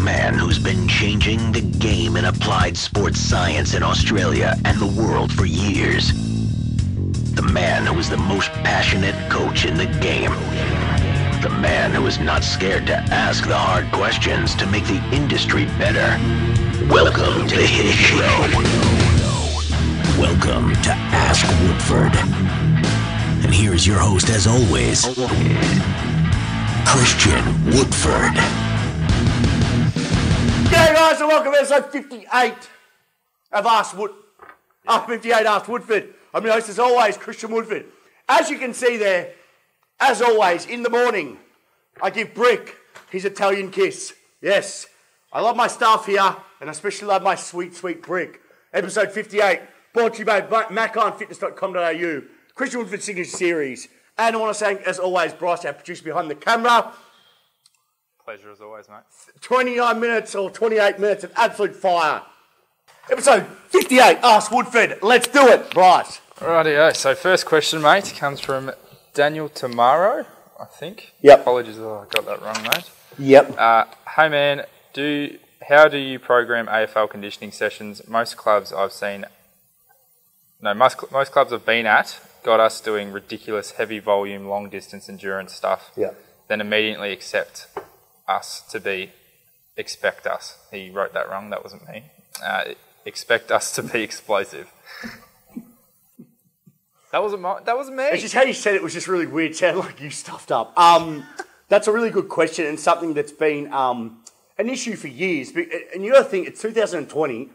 man who's been changing the game in applied sports science in Australia and the world for years. The man who is the most passionate coach in the game. The man who is not scared to ask the hard questions to make the industry better. Welcome to his show. Welcome to Ask Woodford. And here's your host, as always, Christian Woodford. G'day guys and welcome to episode 58 of Ask Wood. Uh, 58 Ask Woodford. I'm your host as always, Christian Woodford. As you can see there, as always, in the morning, I give Brick his Italian kiss. Yes, I love my staff here, and I especially love my sweet, sweet Brick. Episode 58, brought to you by maconfitness.com.au, Christian Woodford Signature Series. And I want to thank, as always, Bryce, our producer behind the camera. Pleasure as always, mate. 29 minutes or 28 minutes of absolute fire. Episode 58, Ask Woodford. Let's do it, Bryce. Rightio. So first question, mate, comes from Daniel Tomorrow, I think. Yep. Apologies if I got that wrong, mate. Yep. Uh, hey man, do how do you program AFL conditioning sessions? Most clubs I've seen, no, most most clubs I've been at got us doing ridiculous heavy volume, long distance endurance stuff. Yep. Then immediately accept us to be expect us. He wrote that wrong. That wasn't me. Uh, expect us to be explosive. That wasn't my, that wasn't me. It's just how you said it was just really weird. It sounded like you stuffed up. Um, that's a really good question and something that's been um, an issue for years. And you got to think, it's 2020.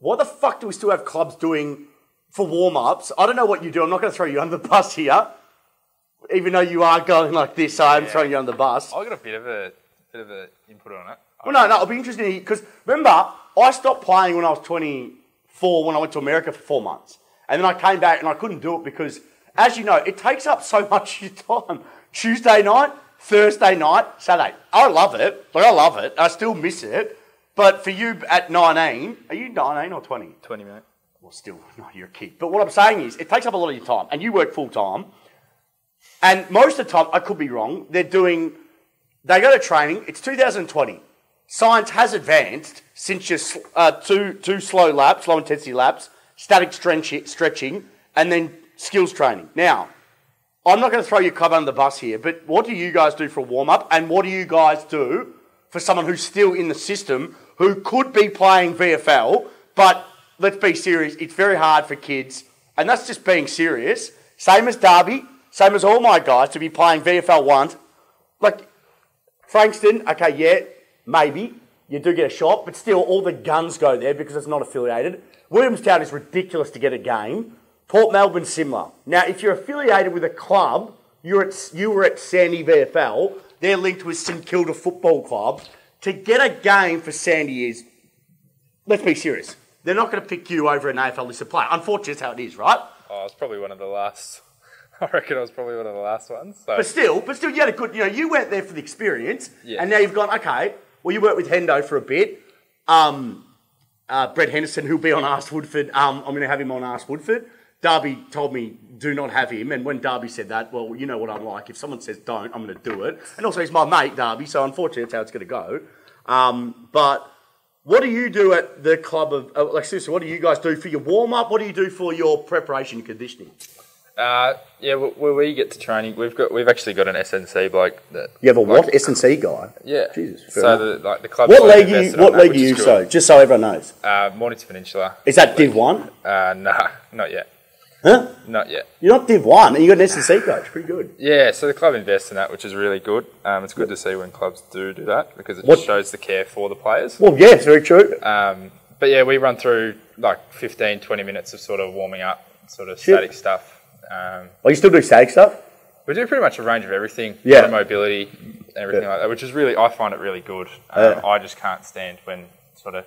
What the fuck do we still have clubs doing for warm ups? I don't know what you do. I'm not going to throw you under the bus here. Even though you are going like this, I'm throwing you under the bus. I got a bit of a bit of a input on it. Well, no, no, it'll be interesting because remember, I stopped playing when I was 24 when I went to America for four months. And then I came back and I couldn't do it because, as you know, it takes up so much of your time. Tuesday night, Thursday night, Saturday. I love it. Like, I love it. I still miss it. But for you at 19, are you 19 or 20? Twenty minutes. Well, still, no, you're a kid. But what I'm saying is, it takes up a lot of your time, and you work full time. And most of the time, I could be wrong, they're doing, they go to training, it's 2020. Science has advanced since your uh, two, two slow laps, low intensity laps, static stretch- stretching, and then skills training. Now, I'm not going to throw your club under the bus here, but what do you guys do for a warm up, and what do you guys do for someone who's still in the system who could be playing VFL, but let's be serious, it's very hard for kids, and that's just being serious. Same as Darby, same as all my guys to be playing VFL ones. Like Frankston, okay, yeah, maybe you do get a shot, but still all the guns go there because it's not affiliated. Williamstown is ridiculous to get a game. Port Melbourne similar. Now, if you're affiliated with a club, you're at you were at Sandy VFL. They're linked with St Kilda Football Club. To get a game for Sandy is, let's be serious. They're not going to pick you over an AFL listed player. Unfortunately, that's how it is, right? Oh, I was probably one of the last. I reckon I was probably one of the last ones. So But still, but still, you had a good. You know, you went there for the experience, Yeah. and now you've gone. Okay, well, you worked with Hendo for a bit. Um, uh, Brett Henderson, who'll be on Ask Woodford. Um, I'm going to have him on Ask Woodford. Darby told me do not have him, and when Darby said that, well, you know what I'm like. If someone says don't, I'm going to do it. And also, he's my mate, Darby. So unfortunately, that's how it's going to go. Um, but what do you do at the club of uh, like seriously? What do you guys do for your warm up? What do you do for your preparation and conditioning? Uh, yeah, wh- where we get to training, we've got we've actually got an S&C bloke that You have a what S and C guy? Yeah. Jesus, so the like the club. What leg you? What on that, leg are you? So just so everyone knows, Uh, Mornington Peninsula. is that Div One? Uh, nah, not yet. Huh? Not yet. You're not Div One, and you got an S&C coach. Pretty good. Yeah, so the club invests in that, which is really good. Um, it's good to see when clubs do do that because it What- just shows the care for the players. Well, yeah, it's very true. Um, but yeah, we run through like 15, 20 minutes of sort of warming up, sort of Shit. static stuff. Um, Oh, you still do static stuff? we do pretty much a range of everything, Yeah. mobility, everything Yeah. like that, which is really, I find it really good. Um, Yeah. I just can't stand when sort of,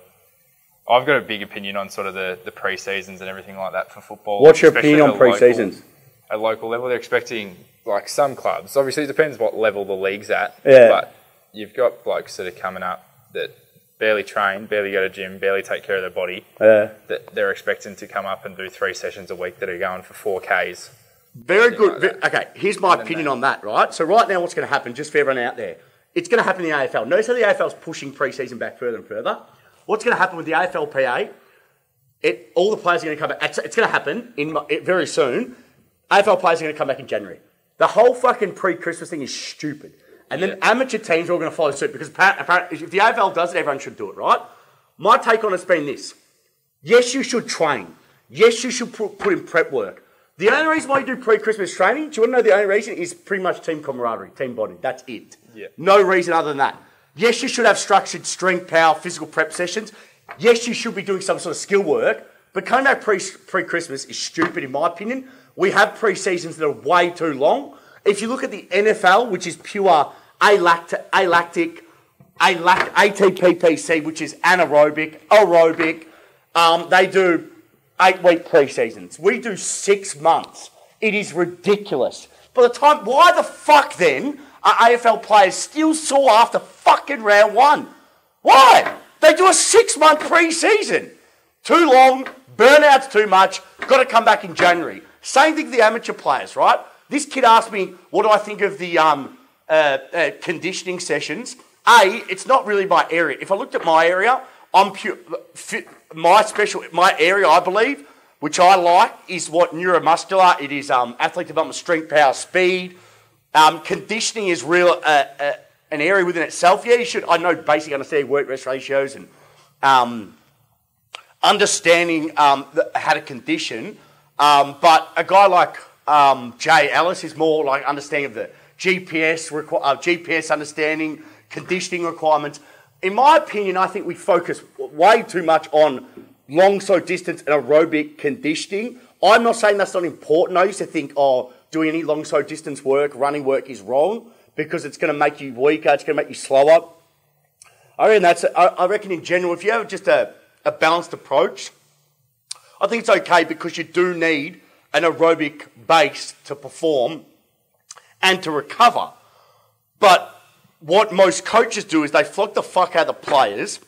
I've got a big opinion on sort of the, the pre-seasons and everything like that for football. What's your opinion on pre-seasons? At local level, they're expecting, like some clubs, obviously it depends what level the league's at, Yeah. but you've got blokes that are coming up that barely train, barely go to gym, barely take care of their body, Yeah. that they're expecting to come up and do three sessions a week that are going for four Ks. Very good. like okay, here's my opinion that. on that, right? So right now, what's going to happen, just for everyone out there, It's going to happen in the AFL. Notice how the AFL is pushing preseason back further and further. What's going to happen with the AFLPA? It, all the players are going to come back. It's, it's going to happen in it, very soon. AFL players are going to come back in January. The whole fucking pre-Christmas thing is stupid. And then amateur teams are all going to follow suit because if the AFL does it, everyone should do it, right? My take on it's been this. Yes, you should train. Yes, you should put, in prep work. The only reason why you do pre-Christmas training, do you want to know the only reason is pretty much team camaraderie, team bonding. That's it. Yeah. No reason other than that. Yes, you should have structured strength, power, physical prep sessions. Yes, you should be doing some sort of skill work. But coming back pre pre Christmas is stupid, in my opinion. We have pre seasons that are way too long. If you look at the NFL, which is pure alactic, alactic, alac- ATPPC, which is anaerobic, aerobic, um, they do eight week pre seasons. We do six months. It is ridiculous. By the time, why the fuck then are AFL players still sore after fucking round one? Why? They do a six month pre season. Too long, burnout's too much, got to come back in January. Same thing with the amateur players, right? This kid asked me, what do I think of the um, uh, uh, conditioning sessions? A, it's not really my area. If I looked at my area, I'm pure, my special, my area, I believe, which I like, is what neuromuscular. It is um, athlete development, strength, power, speed. Um, conditioning is real uh, uh, an area within itself. Yeah, you should. I know basic understanding work rest ratios and um, understanding um, the, how to condition. Um, but a guy like um, Jay Ellis is more like understanding of the GPS, requ- uh, GPS understanding, conditioning requirements. In my opinion, I think we focus way too much on long so distance and aerobic conditioning. I'm not saying that's not important. I used to think, oh, doing any long so distance work, running work is wrong because it's going to make you weaker, it's going to make you slower. I reckon that's. I reckon in general, if you have just a, a balanced approach, I think it's okay because you do need an aerobic base to perform and to recover. But what most coaches do is they flog the fuck out of the players,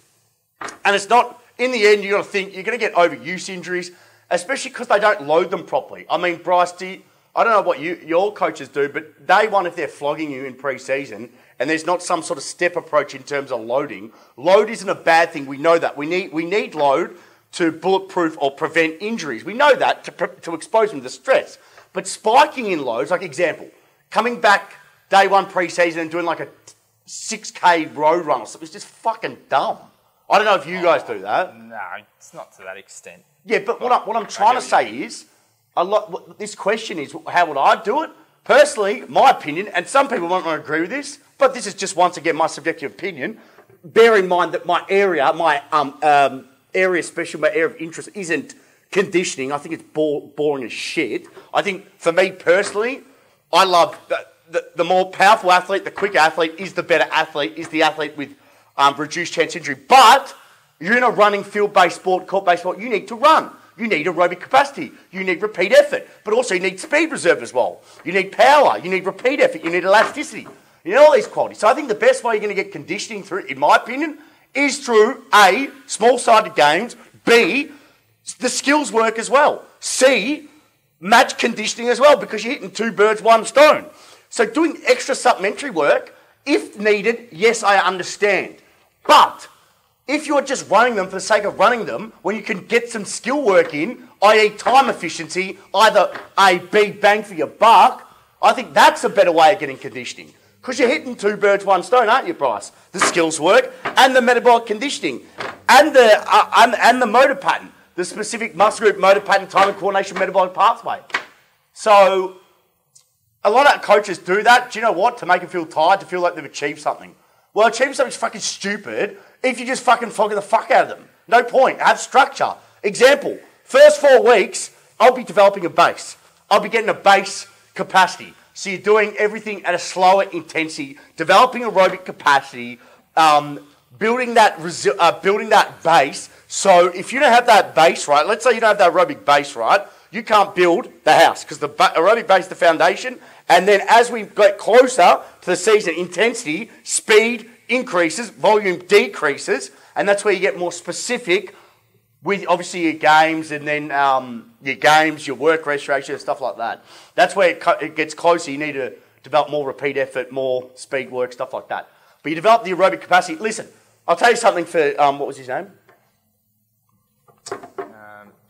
and it's not. In the end, you're going to think you're going to get overuse injuries, especially because they don't load them properly. I mean, Bryce, do you- I don't know what you, your coaches do, but day one, if they're flogging you in pre-season and there's not some sort of step approach in terms of loading, load isn't a bad thing. We know that. We need we need load to bulletproof or prevent injuries. We know that to, pre- to expose them to stress. But spiking in loads, like example, coming back day one pre-season and doing like a 6k road run or something, it's just fucking dumb. I don't know if you guys do that. No, it's not to that extent. Yeah, but what, I, what I'm trying to say is, a lot. This question is, how would I do it? Personally, my opinion, and some people won't want to agree with this, but this is just once again my subjective opinion. Bear in mind that my area, my um, um, area special, my area of interest isn't conditioning. I think it's bore, boring as shit. I think for me personally, I love the, the, the more powerful athlete, the quicker athlete is the better athlete, is the athlete with um, reduced chance injury. But you're in a running field-based sport, court-based sport. You need to run. You need aerobic capacity. You need repeat effort. But also you need speed reserve as well. You need power. You need repeat effort. You need elasticity. You need all these qualities. So I think the best way you're going to get conditioning through, in my opinion, is through A, small-sided games, B, the skills work as well, C, match conditioning as well, because you're hitting two birds, one stone. So doing extra supplementary work, if needed, yes, I understand. But if you're just running them for the sake of running them, when you can get some skill work in, i.e., time efficiency, either A, B, bang for your buck, I think that's a better way of getting conditioning. Because you're hitting two birds, one stone, aren't you, Bryce? The skills work and the metabolic conditioning and the, uh, and, and the motor pattern, the specific muscle group motor pattern, time and coordination, metabolic pathway. So a lot of coaches do that. Do you know what? To make them feel tired, to feel like they've achieved something. Well, achieving something's fucking stupid if you just fucking flogging the fuck out of them. No point. Have structure. Example: first four weeks, I'll be developing a base. I'll be getting a base capacity. So you're doing everything at a slower intensity, developing aerobic capacity, um, building that resi- uh, building that base. So if you don't have that base right, let's say you don't have that aerobic base right, you can't build the house because the aerobic base is the foundation. And then as we get closer to the season, intensity, speed increases, volume decreases, and that's where you get more specific with obviously your games and then um, your games, your work rest ratio, stuff like that. That's where it, co- it gets closer. You need to develop more repeat effort, more speed work, stuff like that. but you develop the aerobic capacity. Listen, I'll tell you something for, um, what was his name?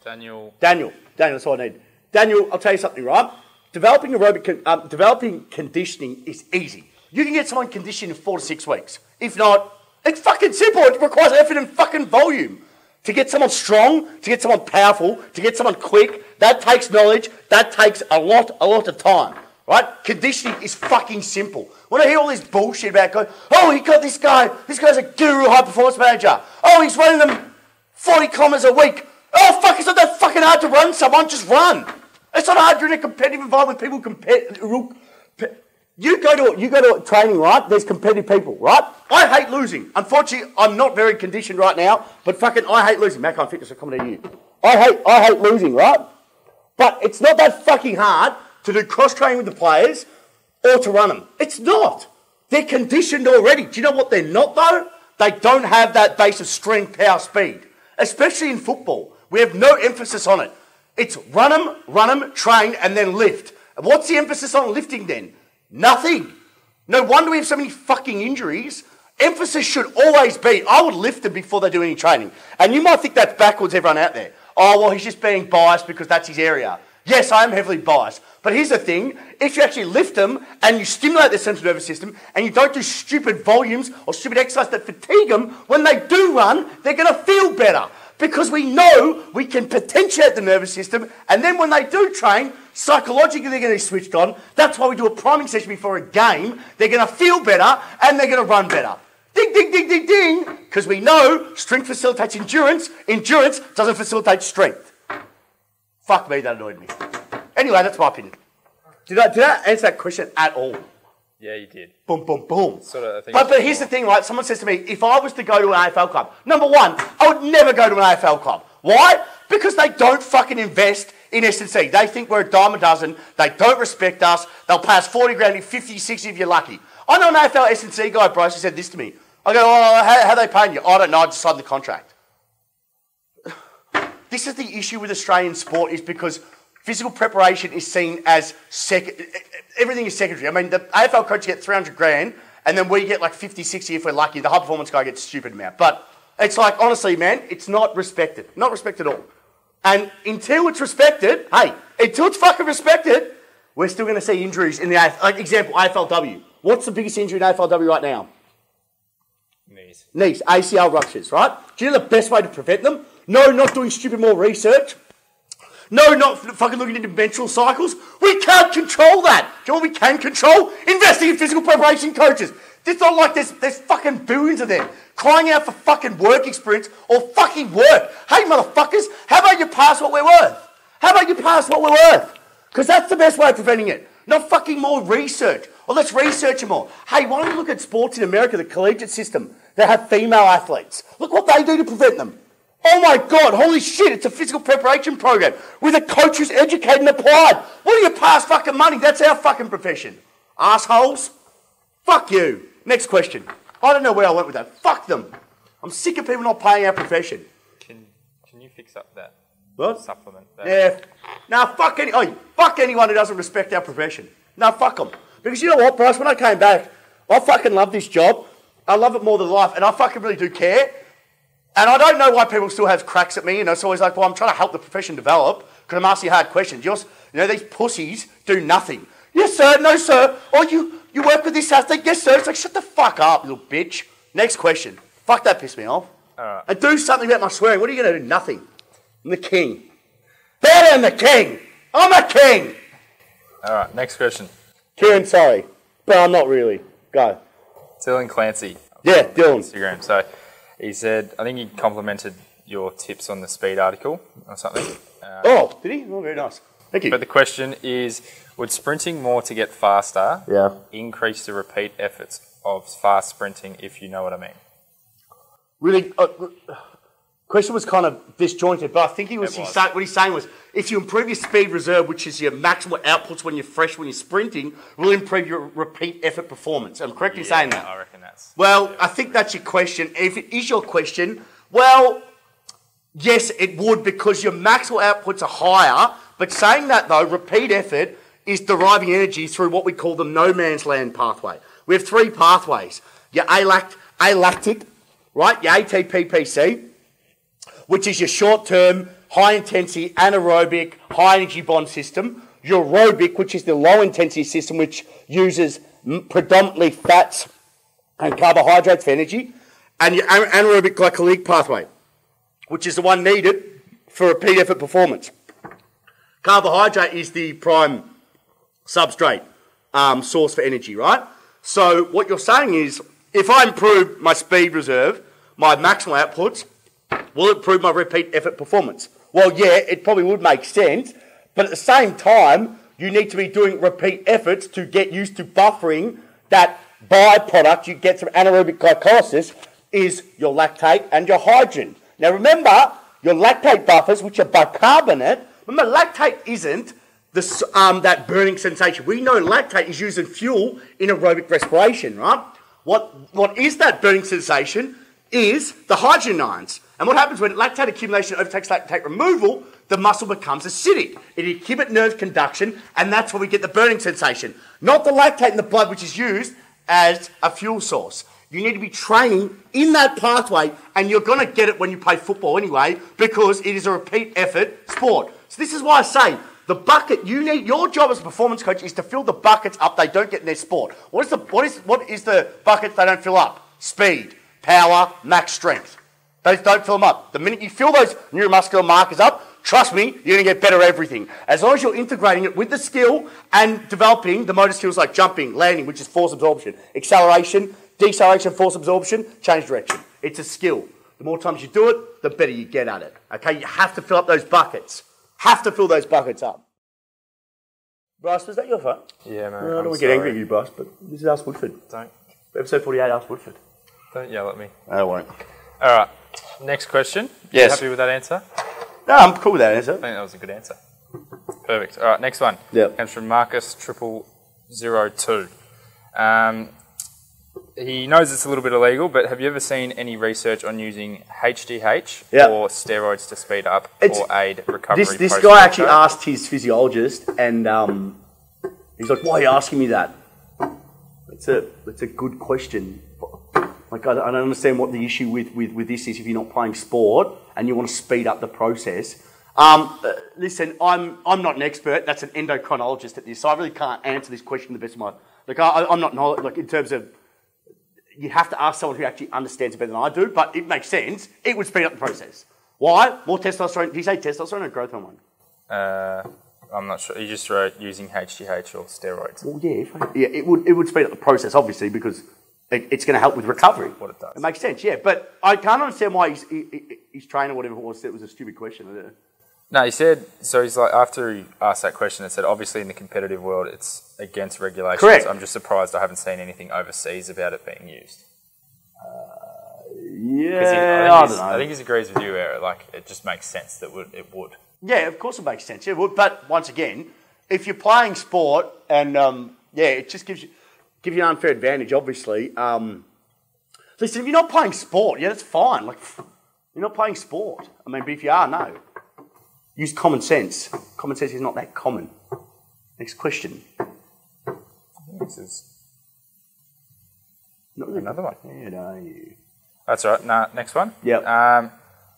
Daniel. Daniel. Daniel, that's all I need. Daniel, I'll tell you something, right? Developing aerobic, um, developing conditioning is easy. You can get someone conditioned in four to six weeks. If not, it's fucking simple. It requires effort and fucking volume. To get someone strong, to get someone powerful, to get someone quick, that takes knowledge. That takes a lot, a lot of time. Right? Conditioning is fucking simple. When I hear all this bullshit about going, oh, he got this guy, this guy's a guru high performance manager. Oh, he's running them 40 kilometers a week. Oh, fuck, it's not that fucking hard to run someone, just run. It's not hard. You're in a competitive environment. People compete. You go to you go to training, right? There's competitive people, right? I hate losing. Unfortunately, I'm not very conditioned right now, but fucking I hate losing. Mac on Fitness are coming to you. I hate I hate losing, right? But it's not that fucking hard to do cross training with the players or to run them. It's not. They're conditioned already. Do you know what they're not though? They don't have that base of strength, power, speed. Especially in football. We have no emphasis on it. It's run them, run them, train, and then lift. What's the emphasis on lifting then? Nothing. No wonder we have so many fucking injuries. Emphasis should always be I would lift them before they do any training. And you might think that's backwards, everyone out there. Oh, well, he's just being biased because that's his area. Yes, I am heavily biased. But here's the thing if you actually lift them and you stimulate their central nervous system and you don't do stupid volumes or stupid exercise that fatigue them, when they do run, they're going to feel better because we know we can potentiate the nervous system, and then when they do train, psychologically they're going to be switched on. That's why we do a priming session before a game. They're going to feel better and they're going to run better. Ding, ding, ding, ding, ding, because we know strength facilitates endurance, endurance doesn't facilitate strength. Fuck me, that annoyed me. Anyway, that's my opinion. Did I, did I answer that question at all? Yeah, you did. Boom, boom, boom. Sort of, but, but here's the thing, right? Someone says to me, if I was to go to an AFL club, number one, I would never go to an AFL club. Why? Because they don't fucking invest in S&C. They think we're a dime a dozen. They don't respect us. They'll pay us 40 grand, 50, 60 if you're lucky. I know an AFL S&C guy, Bryce, who said this to me. I go, oh, how, how are they paying you? I don't know. I just signed the contract. this is the issue with Australian sport is because physical preparation is seen as sec- everything is secondary. I mean, the AFL coach gets 300 grand, and then we get like 50, 60 if we're lucky. The high performance guy gets a stupid amount. But it's like, honestly, man, it's not respected. Not respected at all. And until it's respected, hey, until it's fucking respected, we're still going to see injuries in the AFL. Like, example, AFLW. What's the biggest injury in AFLW right now? Knees. Knees, ACL ruptures, right? Do you know the best way to prevent them? No, not doing stupid more research. No, not fucking looking into menstrual cycles. We can't control that. Do you know what we can control? Investing in physical preparation coaches. It's not like there's, there's fucking billions of them crying out for fucking work experience or fucking work. Hey, motherfuckers, how about you pass what we're worth? How about you pass what we're worth? Because that's the best way of preventing it. Not fucking more research. Or let's research it more. Hey, why don't you look at sports in America, the collegiate system? They have female athletes. Look what they do to prevent them. Oh my God, holy shit, it's a physical preparation program with a coach who's educated and applied. What do you pass fucking money? That's our fucking profession. Assholes. Fuck you. Next question. I don't know where I went with that. Fuck them. I'm sick of people not paying our profession. Can Can you fix up that What? supplement? That? Yeah. Now fuck any. Oh, fuck anyone who doesn't respect our profession. No, fuck them. Because you know what, Bryce? When I came back, I fucking love this job. I love it more than life, and I fucking really do care. And I don't know why people still have cracks at me. You know, it's always like, well, I'm trying to help the profession develop because I'm asking hard questions. You're, you know, these pussies do nothing. Yes, sir. No, sir. Oh, you you work with this athlete? Yes, sir. It's like, shut the fuck up, little bitch. Next question. Fuck that pissed me off. And do something about my swearing. What are you going to do? Nothing. I'm the king. Better than the king. I'm a king. All right, next question. Kieran, sorry, but I'm not really. Go. Dylan Clancy, Yeah, Dylan. Instagram. So he said, I think he complimented your tips on the speed article or something. Uh, Oh, did he? Oh, very nice. Thank you. but the question is, would sprinting more to get faster Yeah. increase the repeat efforts of fast sprinting, if you know what I mean? really, uh, question was kind of disjointed, but I think he was, was. say- what he's saying was if you improve your speed reserve, which is your maximum outputs when you're fresh, when you're sprinting, will improve your repeat effort performance. I'm correct in saying that. I reckon that's. Well, I think that's your question. If it is your question, well, yes, it would because your maximal outputs are higher. But saying that though, repeat effort is deriving energy through what we call the no man's land pathway. We have three pathways. your alact, alactic, right? Your ATPPC, which is your short-term, high-intensity, anaerobic, high-energy bond system. Your aerobic, which is the low-intensity system, which uses predominantly fats and carbohydrates for energy. And your anaerobic glycolytic pathway, which is the one needed for a peak effort performance. Carbohydrate is the prime substrate um, source for energy, right? So what you're saying is, if I improve my speed reserve, my maximal outputs, will it improve my repeat effort performance? Well, yeah, it probably would make sense, but at the same time, you need to be doing repeat efforts to get used to buffering that byproduct you get from anaerobic glycolysis is your lactate and your hydrogen. Now remember, your lactate buffers, which are bicarbonate, remember lactate isn't the, s- um, that burning sensation. We know lactate is used in fuel in aerobic respiration, right? What, what is that burning sensation is the hydrogen ions. And what happens when lactate accumulation overtakes lactate removal, the muscle becomes acidic. It inhibits nerve conduction, and that's where we get the burning sensation. Not the lactate in the blood, which is used as a fuel source. You need to be training in that pathway, and you're going to get it when you play football anyway, because it is a repeat effort sport. So this is why I say the bucket you need. Your job as a performance coach is to fill the buckets up they don't get in their sport. What is the what is what is the bucket they don't fill up? Speed, power, max strength. Those don't fill them up. The minute you fill those neuromuscular markers up, trust me, you're going to get better at everything. As long as you're integrating it with the skill and developing the motor skills like jumping, landing, which is force absorption, acceleration, deceleration, force absorption, change direction. It's a skill. The more times you do it, the better you get at it. Okay, you have to fill up those buckets. Have to fill those buckets up. Bryce, was that your phone? Yeah, man. No, I don't want to get angry at you, Bryce, but this is Ask Woodford. Don't, Episode 48, Ask Woodford. Don't yell at me. I won't. All right. Next question. Yes. You happy with that answer? No, I'm cool with that answer. I think that was a good answer. Perfect. All right, next one. Yep. Comes from Marcus Triple Zero Two. Um, he knows it's a little bit illegal, but have you ever seen any research on using HGH Yep. or steroids to speed up It's- or aid recovery? This, this guy actually asked his physiologist, and um, he's like, "Why are you asking me that?" It's a it's a good question. Like I don't, understand what the issue with, with, with this is. If you're not playing sport and you want to speed up the process, um, uh, listen, I'm I'm not an expert. That's an endocrinologist at this, so I really can't answer this question the best of my. Like I, I'm not knowledge, like in terms of. You have to ask someone who actually understands it better than I do, but it makes sense. It would speed up the process. Why? More testosterone. Did you say testosterone or growth hormone? Uh, I'm not sure. You just wrote using HGH or steroids. Well, yeah, if I- yeah, it would it would speed up the process, obviously, because it, it's going to help with recovery. What it does. It makes sense, yeah. But I can't understand why he's, he, he- his trainer, whatever it was, said it was a stupid question. I. No, he said so. He's like after he asked that question, it said obviously in the competitive world it's against regulations. Correct. I'm just surprised I haven't seen anything overseas about it being used. he- Yeah, I, I, think don't know. I think he agrees with you, Eric. like it just makes sense that would, it would. yeah, of course it makes sense. Yeah, well, but once again, if you're playing sport and um, yeah, it just gives you give you an unfair advantage. Obviously, um, listen, if you're not playing sport, yeah, that's fine. Like you're not playing sport. I mean, but if you are, no. Use common sense. Common sense is not that common. Next question. This is Not really another one. prepared, are you? That's all right. Nah, next one. Yeah. Um,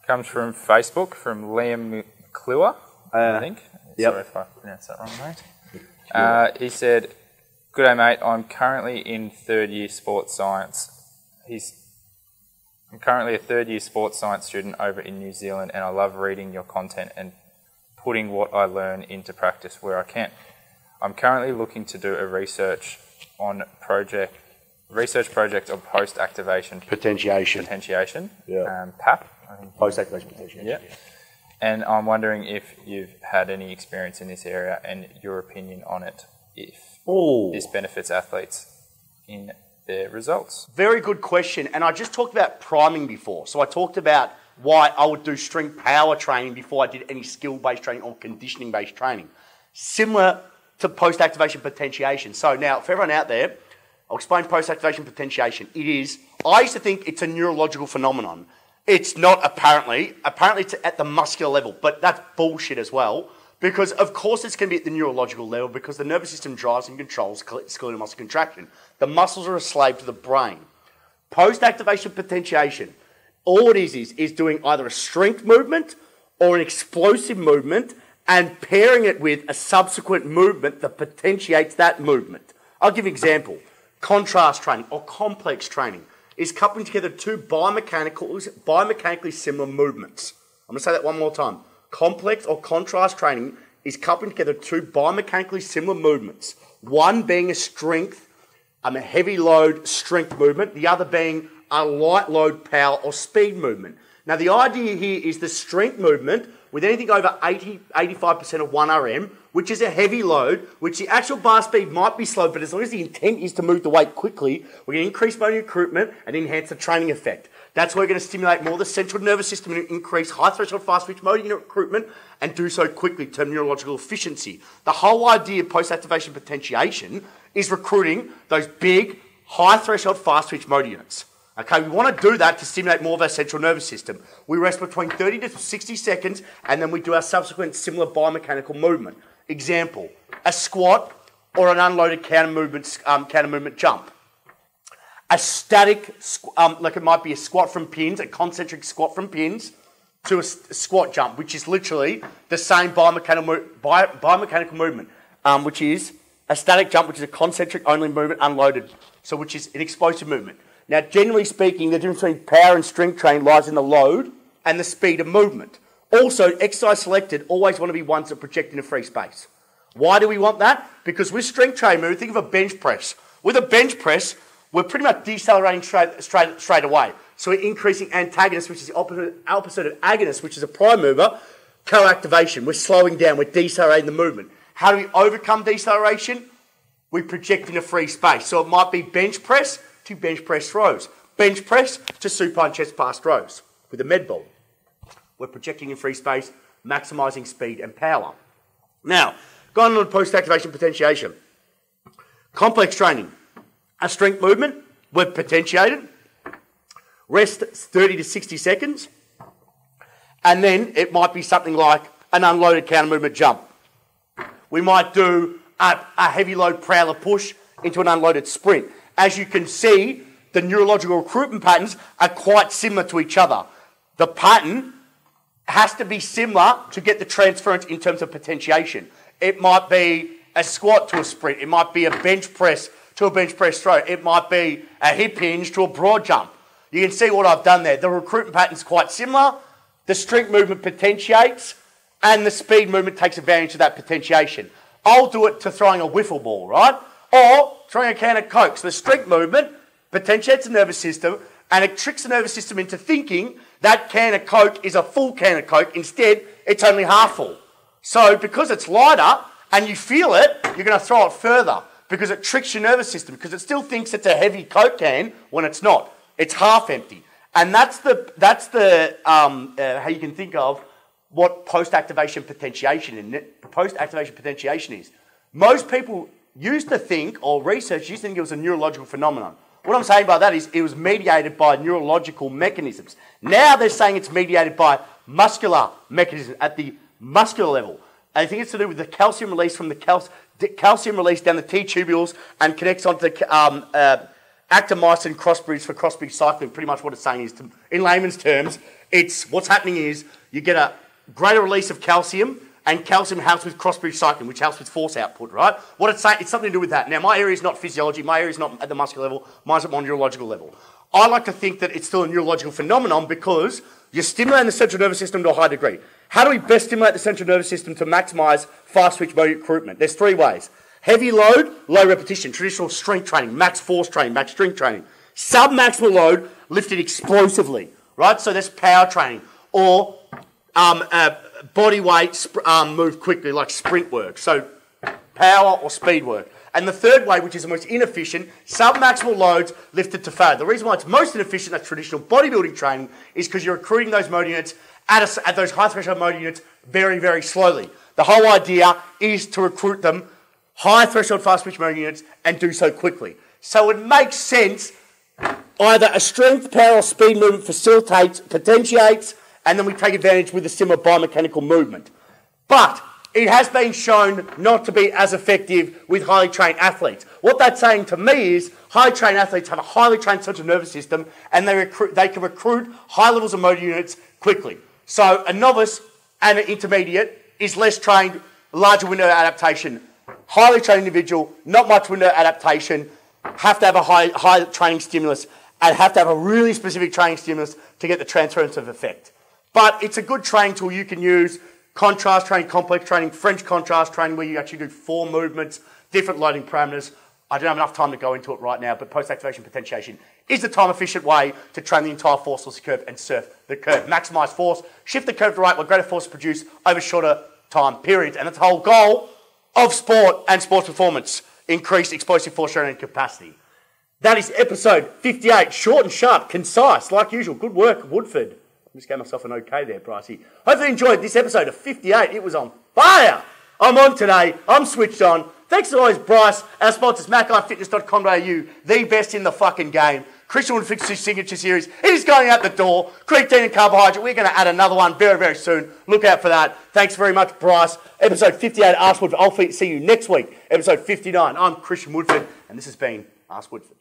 comes from Facebook from Liam McClure, I Uh, think. yep. Sorry if I pronounced that wrong, mate. Uh, he said, "Good day, mate. I'm currently in third year sports science. He's I'm currently a third year sports science student over in New Zealand, and I love reading your content and putting what I learn into practice where I can. I'm currently looking to do a research on project research project on post activation Potentiation. potentiation, Yeah. um, PAP. Post activation potentiation. Yeah. And I'm wondering if you've had any experience in this area and your opinion on it, if Oh, this benefits athletes in their results. very good question. And I just talked about priming before. So I talked about why I would do strength power training before I did any skill based training or conditioning based training. Similar to post activation potentiation. So now, for everyone out there, I'll explain post activation potentiation. It is, I used to think it's a neurological phenomenon. It's not apparently. Apparently, it's at the muscular level, but that's bullshit as well. Because, of course, it's going to be at the neurological level because the nervous system drives and controls skeletal muscle contraction. The muscles are a slave to the brain. Post activation potentiation, all it is, is is doing either a strength movement or an explosive movement and pairing it with a subsequent movement that potentiates that movement. I'll give an example. Contrast training or complex training is coupling together two biomechanical, biomechanically similar movements. I'm going to say that one more time. Complex or contrast training is coupling together two biomechanically similar movements. One being a strength, um, a heavy load strength movement, the other being a light load power or speed movement. Now, the idea here is the strength movement with anything over 80, 85% of 1RM, which is a heavy load, which the actual bar speed might be slow, but as long as the intent is to move the weight quickly, we're going to increase bone recruitment and enhance the training effect. That's where we're going to stimulate more the central nervous system and increase high threshold fast twitch motor unit recruitment and do so quickly, term neurological efficiency. The whole idea of post activation potentiation is recruiting those big, high threshold fast twitch motor units. Okay, we want to do that to stimulate more of our central nervous system. We rest between 30 to 60 seconds and then we do our subsequent similar biomechanical movement. Example, a squat or an unloaded counter movement, um, counter movement jump. A static, um, like it might be a squat from pins, a concentric squat from pins, to a, squat jump, which is literally the same biomechanical, bio, biomechanical movement, um, which is a static jump, which is a concentric only movement unloaded, so which is an explosive movement. Now, generally speaking, the difference between power and strength training lies in the load and the speed of movement. Also, exercise selected always want to be ones that project into free space. Why do we want that? Because with strength training, think of a bench press. With a bench press, we're pretty much decelerating straight, straight, straight away. So we're increasing antagonist, which is the opposite, opposite of agonist, which is a prime mover, co-activation. We're slowing down, we're decelerating the movement. How do we overcome deceleration? We project into free space. So it might be bench press, to bench press rows. Bench press to supine chest pass rows with a med ball. We're projecting in free space, maximizing speed and power. Now, going on to post activation potentiation. Complex training. A strength movement, we're potentiated. Rest 30 to 60 seconds. And then it might be something like an unloaded counter movement jump. We might do a, a heavy load prowler push into an unloaded sprint as you can see, the neurological recruitment patterns are quite similar to each other. The pattern has to be similar to get the transference in terms of potentiation. It might be a squat to a sprint, it might be a bench press to a bench press throw, it might be a hip hinge to a broad jump. You can see what I've done there. The recruitment pattern is quite similar. The strength movement potentiates, and the speed movement takes advantage of that potentiation. I'll do it to throwing a wiffle ball, right? Or throwing a can of Coke. So the strength movement potentiates the nervous system and it tricks the nervous system into thinking that can of Coke is a full can of Coke. Instead, it's only half full. So because it's lighter and you feel it, you're going to throw it further because it tricks your nervous system because it still thinks it's a heavy Coke can when it's not. It's half empty. And that's the, that's the um, uh, how you can think of what post-activation potentiation and post-activation potentiation is. Most people used to think, or research used to think it was a neurological phenomenon. What I'm saying by that is it was mediated by neurological mechanisms. Now they're saying it's mediated by muscular mechanisms at the muscular level. I think it's to do with the calcium release from the, cal- calcium release down the T tubules and connects onto the um, uh, actomyosin crossbridge for crossbridge cycling. Pretty much what it's saying is, to, in layman's terms, it's what's happening is you get a greater release of calcium and calcium helps with cross-bridge cycling, which helps with force output, right? What it's saying, it's something to do with that. Now, my area is not physiology, my area is not at the muscular level, mine's at my neurological level. I like to think that it's still a neurological phenomenon because you're stimulating the central nervous system to a high degree. How do we best stimulate the central nervous system to maximize fast twitch motor recruitment? There's three ways. Heavy load, low repetition, traditional strength training, max force training, max strength training. Sub-maximal load, lifted explosively, right? So there's power training. Or um, uh, body weight um, move quickly, like sprint work. So power or speed work. And the third way, which is the most inefficient, sub-maximal loads lifted to failure. The reason why it's most inefficient, that's traditional bodybuilding training, is because you're recruiting those motor units at, a, at those high threshold motor units very, very slowly. The whole idea is to recruit them high threshold fast twitch motor units and do so quickly. So it makes sense either a strength, power, or speed movement facilitates, potentiates, and then we take advantage with a similar biomechanical movement. But it has been shown not to be as effective with highly trained athletes. What that's saying to me is highly trained athletes have a highly trained central nervous system and they, recruit, they can recruit high levels of motor units quickly. So a novice and an intermediate is less trained, larger window adaptation. Highly trained individual, not much window adaptation, have to have a high, high training stimulus and have to have a really specific training stimulus to get the transference of effect. But it's a good training tool you can use. Contrast training, complex training, French contrast training, where you actually do four movements, different loading parameters. I don't have enough time to go into it right now, but post-activation potentiation is the time-efficient way to train the entire force velocity curve and surf the curve. Maximize force, shift the curve to the right where greater force is produced over shorter time periods. And that's the whole goal of sport and sports performance. Increase explosive force generating capacity. That is episode 58. Short and sharp, concise, like usual. Good work, Woodford. I just gave myself an okay there, Pricey. Hopefully you enjoyed this episode of 58. It was on fire. I'm on today. I'm switched on. Thanks as always, Bryce. Our sponsors, MacIFitness.com.au, the best in the fucking game. Christian Wood Fitness Signature Series. It is going out the door. Creatine and carbohydrate. We're going to add another one very, very soon. Look out for that. Thanks very much, Bryce. Episode 58, Ask Woodford. I'll see you next week. Episode 59. I'm Christian Woodford, and this has been Ask Woodford.